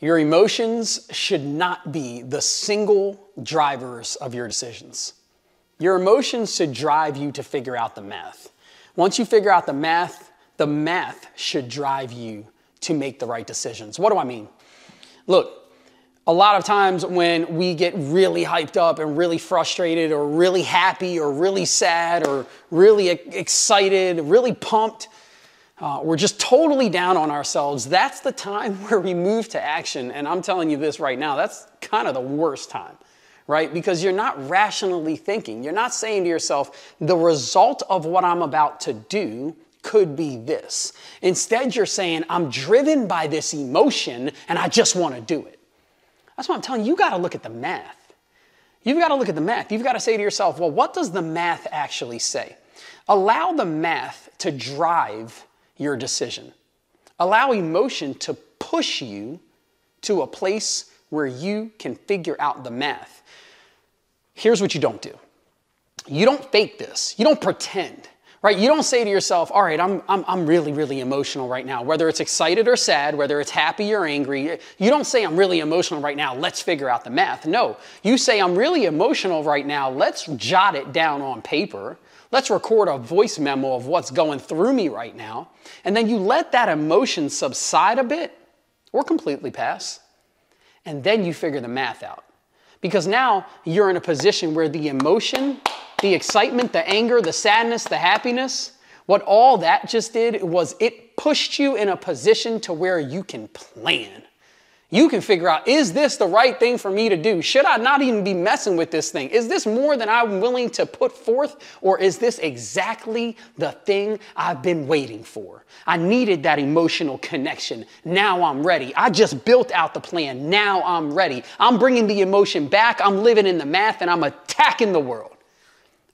Your emotions should not be the single drivers of your decisions. Your emotions should drive you to figure out the math. Once you figure out the math, the math should drive you to make the right decisions. What do I mean? Look, a lot of times when we get really hyped up and really frustrated or really happy or really sad or really excited, really pumped, uh, we're just totally down on ourselves. That's the time where we move to action. And I'm telling you this right now, that's kind of the worst time, right? Because you're not rationally thinking. You're not saying to yourself, the result of what I'm about to do could be this. Instead, you're saying, I'm driven by this emotion and I just want to do it. That's what I'm telling you. You got to look at the math. You've got to look at the math. You've got to say to yourself, well, what does the math actually say? Allow the math to drive your decision. Allow emotion to push you to a place where you can figure out the math. Here's what you don't do you don't fake this, you don't pretend right? You don't say to yourself, all right, I'm, I'm, I'm really, really emotional right now, whether it's excited or sad, whether it's happy or angry. You don't say, I'm really emotional right now, let's figure out the math. No, you say, I'm really emotional right now, let's jot it down on paper. Let's record a voice memo of what's going through me right now. And then you let that emotion subside a bit or completely pass. And then you figure the math out. Because now you're in a position where the emotion the excitement, the anger, the sadness, the happiness, what all that just did was it pushed you in a position to where you can plan. You can figure out, is this the right thing for me to do? Should I not even be messing with this thing? Is this more than I'm willing to put forth? Or is this exactly the thing I've been waiting for? I needed that emotional connection. Now I'm ready. I just built out the plan. Now I'm ready. I'm bringing the emotion back. I'm living in the math and I'm attacking the world.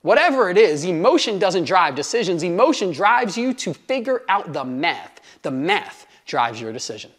Whatever it is, emotion doesn't drive decisions. Emotion drives you to figure out the math. The math drives your decision.